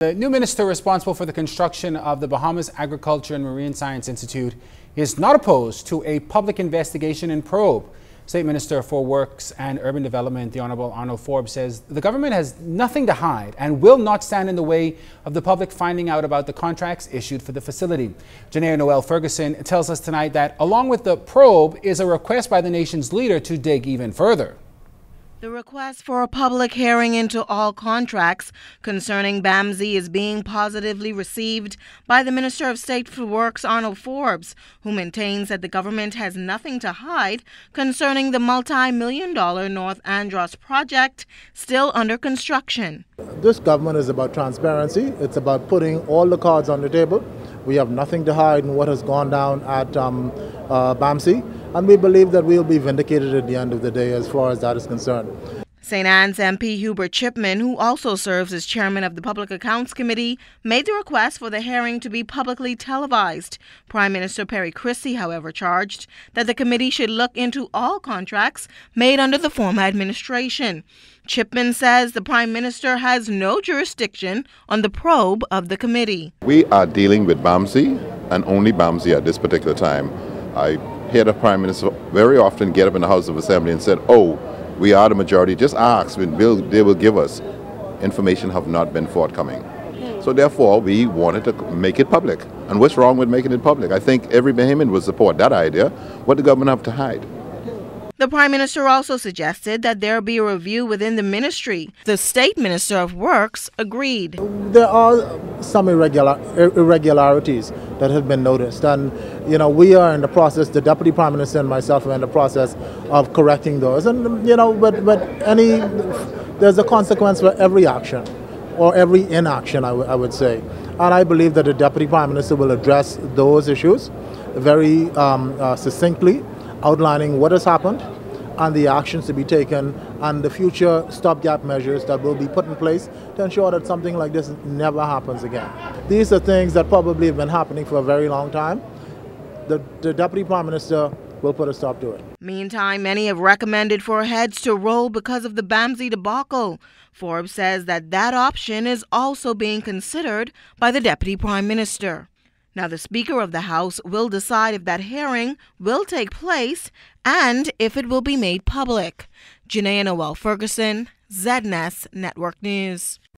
The new minister responsible for the construction of the Bahamas Agriculture and Marine Science Institute is not opposed to a public investigation and probe. State Minister for Works and Urban Development, the Honorable Arnold Forbes, says the government has nothing to hide and will not stand in the way of the public finding out about the contracts issued for the facility. Janaea Noel Ferguson tells us tonight that, along with the probe, is a request by the nation's leader to dig even further. The request for a public hearing into all contracts concerning BAMSI is being positively received by the Minister of State for Works, Arnold Forbes, who maintains that the government has nothing to hide concerning the multi million dollar North Andros project still under construction. This government is about transparency, it's about putting all the cards on the table. We have nothing to hide in what has gone down at um, uh, BAMSI and we believe that we'll be vindicated at the end of the day as far as that is concerned. St. Anne's MP Hubert Chipman, who also serves as chairman of the Public Accounts Committee, made the request for the hearing to be publicly televised. Prime Minister Perry Christie, however, charged that the committee should look into all contracts made under the former administration. Chipman says the Prime Minister has no jurisdiction on the probe of the committee. We are dealing with BAMSI and only BAMSI at this particular time. I hear the Prime Minister very often get up in the House of Assembly and said, oh, we are the majority, just ask, they will give us. Information have not been forthcoming. So therefore, we wanted to make it public. And what's wrong with making it public? I think every Bahamian would support that idea. What the government have to hide? The Prime Minister also suggested that there be a review within the ministry. The State Minister of Works agreed. There are some irregular, irregularities that have been noticed, and you know we are in the process. The Deputy Prime Minister and myself are in the process of correcting those. And you know, but but any there's a consequence for every action or every inaction, I, I would say. And I believe that the Deputy Prime Minister will address those issues very um, uh, succinctly outlining what has happened and the actions to be taken and the future stopgap measures that will be put in place to ensure that something like this never happens again. These are things that probably have been happening for a very long time. The, the Deputy Prime Minister will put a stop to it. Meantime, many have recommended for heads to roll because of the BAMSI debacle. Forbes says that that option is also being considered by the Deputy Prime Minister. Now, the Speaker of the House will decide if that hearing will take place and if it will be made public. Janaea Noel Ferguson, ZNS Network News.